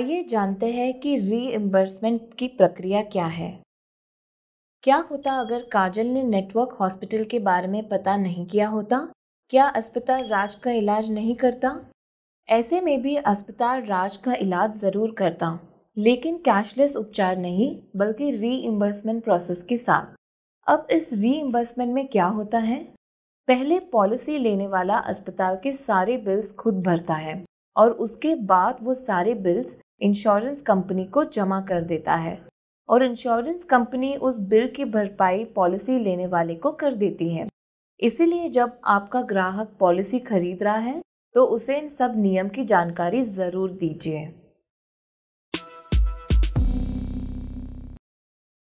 आइए जानते हैं कि रीइम्बर्समेंट की प्रक्रिया क्या है। क्या होता अगर काजल ने नेटवर्क हॉस्पिटल के बारे में पता नहीं किया होता? क्या अस्पताल राज का इलाज नहीं करता? ऐसे में भी अस्पताल राज का इलाज ज़रूर करता, लेकिन कैशलेस उपचार नहीं, बल्कि रीइम्बर्समेंट प्रोसेस के साथ। अब इस रीइम्बर्समेंट में क्या होता है? पहले पॉलिसी लेने वाला अस्पताल के सारे बिल्स खुद भरता है, और उसके बाद वो सारे बिल्स इंश्योरेंस कंपनी को जमा कर देता है और इंश्योरेंस कंपनी उस बिल की भरपाई पॉलिसी लेने वाले को कर देती है। इसीलिए जब आपका ग्राहक पॉलिसी खरीद रहा है तो उसे इन सब नियम की जानकारी ज़रूर दीजिए।